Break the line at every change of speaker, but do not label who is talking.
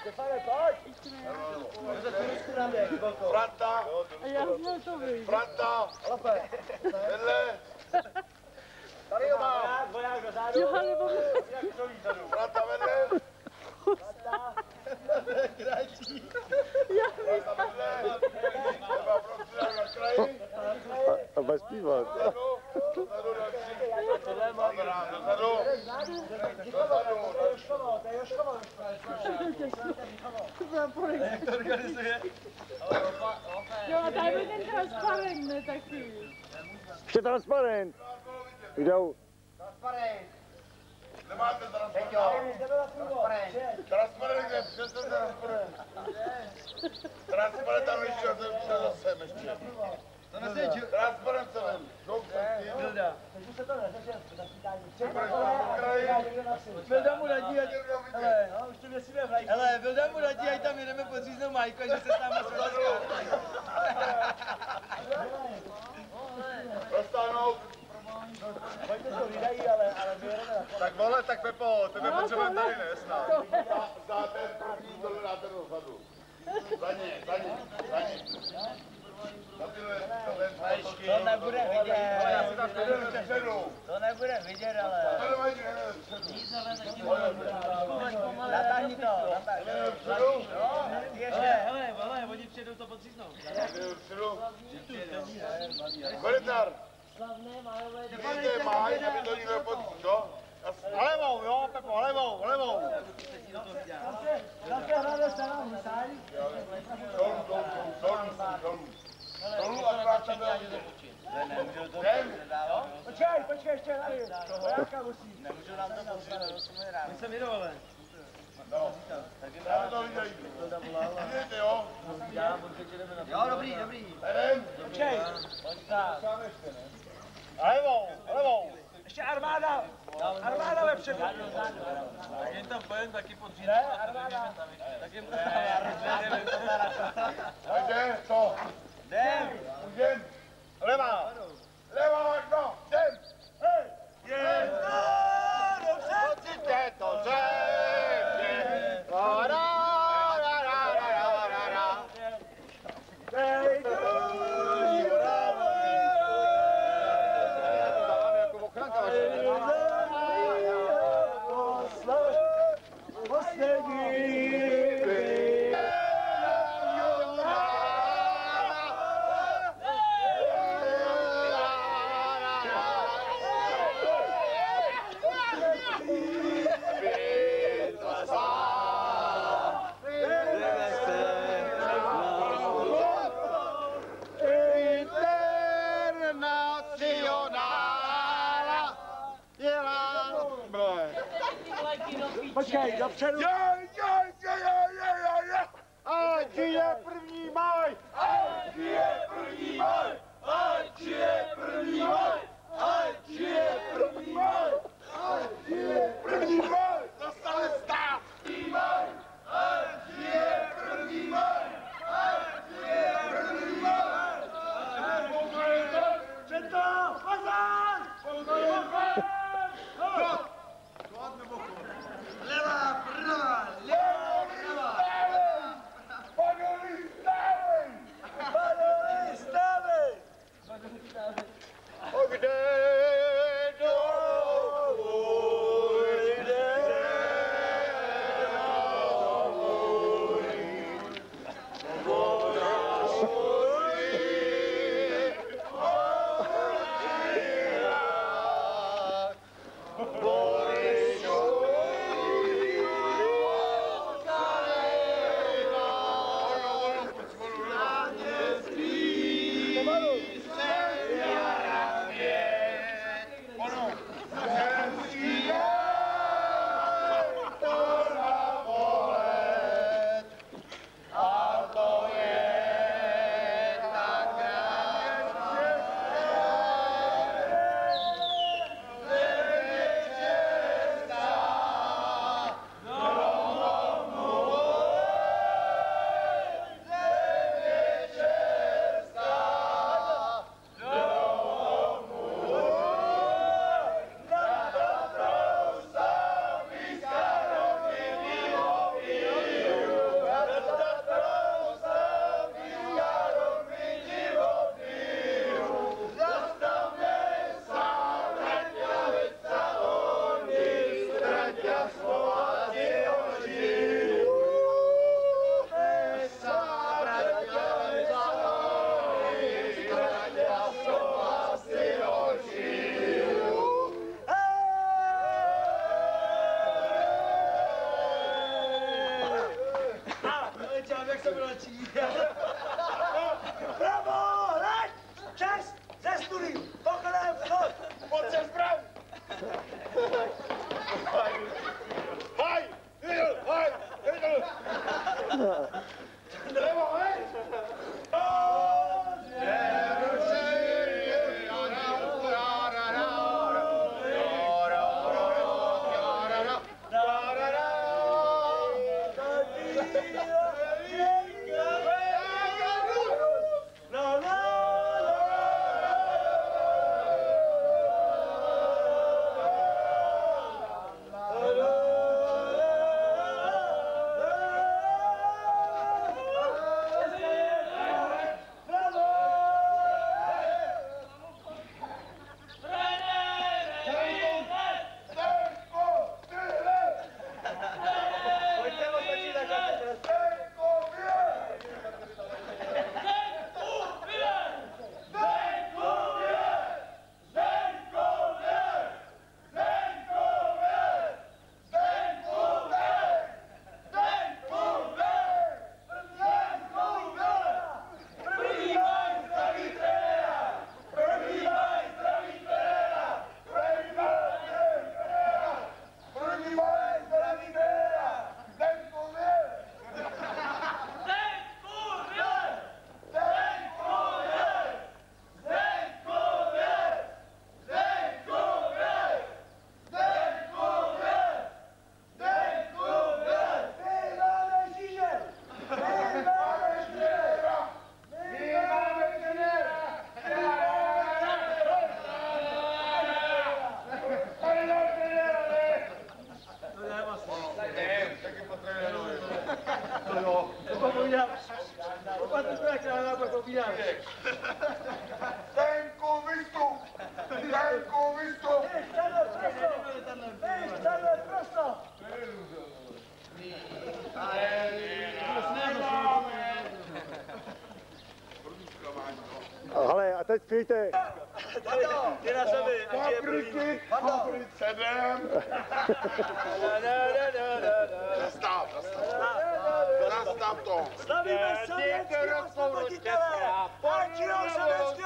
Stefane, pojď!
Franta. Franta, vedle,
Tady ho mám! Voják do zádu!
Jo, nebo
Franta vedle,
Kráčí!
já
Franta vedle, třeba prostřel na kraji,
A bude
Jak
to organizuje?
Jo, a tady transparent.
Ještě transparent. Jdou.
nemáte transparent, transparent, kde přece transparent, transparent tam ještě, to je
To
transparent se ven, dobře, s tím,
Bilda.
připravíš tam do kraji,
Bilda mu radí, ať...
někdo vidět.
Hele, no, už to věsíme vlajky. Bilda mu radí, ať tam jedeme pod říznou Majko, že se s náma svědčí.
Dostáhnout.
Pojďme to vydají, ale, ale my jedeme na
Tak vole, tak Pepo, tebe
No,
potřebujeme tady, ne, snad. Za, ten první, tohle dáte dozadu. Za ně, za ně, za ně.
To nebude vidět. To nebude vidět, ale...
Ne, ne, předu.
Natáhni to, natáhni.
Předu.
Ještě. Hele, hele, oni přijedou to podříznou.
Ne, předu. Korytar. Vidíte, máj, aby to nikdo pod... Co? Levou, jo, Pepo, levou, levou.
Zase hráme se nám husání.
Dolů, dolů, dolů, dolů, dolů. Dolů a tlačí do Jdem.
Počkej, počkej, ještě tady. Vojáka musí. Nemůžu nám to podříznout. My jsem jedou, ale.
No. Já to vidějí. Vidíte, jo?
Jo, dobrý, dobrý.
Jdem.
Počkej. Pojď tam.
Levou, levou.
Ještě armáda. Armáda vepředu.
Jen tam pojem taky podřídit.
Ne, armáda.
Tak jim
Takže,
Počkej, dopředu.
Je, je, je, je, je, je, je. Ať je první maj! Ať je první maj!
Ale a teď pijte.
Ty na sebe, ať je první.
Papriky! Paprik sedem! Zastav, zastav. Zastav to.
Slavíme sovětského osvoboditele! Ať žijou sovětský